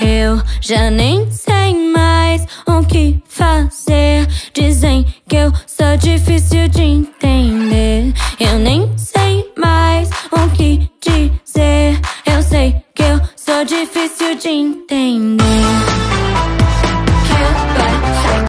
Eu já nem sei mais o que fazer. Dizem que eu sou difícil de entender. Eu nem sei mais o que dizer. Eu sei que eu sou difícil de entender.